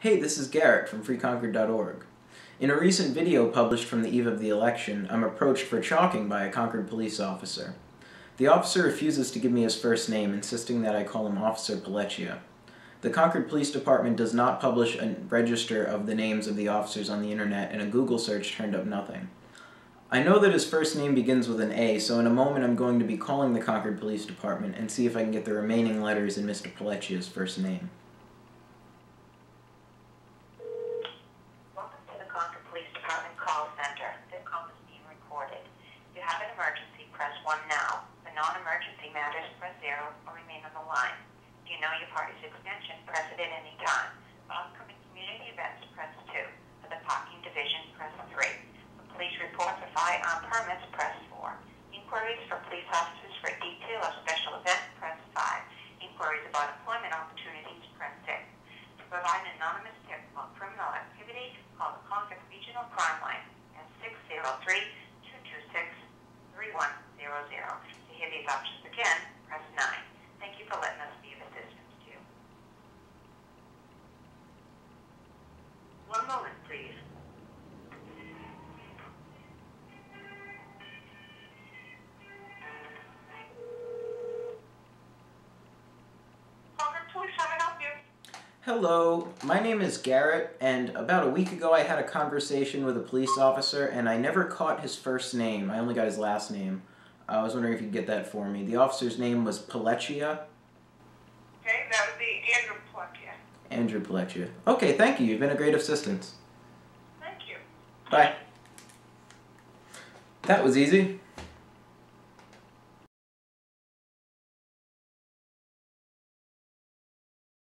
Hey, this is Garrett from freeconcord.org. In a recent video published from the eve of the election, I'm approached for chalking by a Concord police officer. The officer refuses to give me his first name, insisting that I call him Officer Pelliccia. The Concord Police Department does not publish a register of the names of the officers on the internet, and a Google search turned up nothing. I know that his first name begins with an A, so in a moment I'm going to be calling the Concord Police Department and see if I can get the remaining letters in Mr. Pelliccia's first name. Welcome to the Concord Police Department Call Center. This call is being recorded. If you have an emergency, press 1 now. For matters, press 0 or remain on the line. If you know your party's extension, press it at any time. For upcoming community events, press 2. For the parking division, press 3. For police reports or firearm permits, press 4. Inquiries for police officers for detail or special event, press 5. Inquiries about employment opportunities, press 6. To provide an anonymous tip about criminal activity, call the Concord Regional Crime Line at 603-226-3100. Hello, my name is Garrett, and about a week ago I had a conversation with a police officer, and I never caught his first name. I only got his last name. I was wondering if you could get that for me. The officer's name was Pelliccia. Okay, that would be Andrew Plunkett. Andrew Pelliccia. Okay, thank you. You've been a great assistance. Thank you. Bye. That was easy.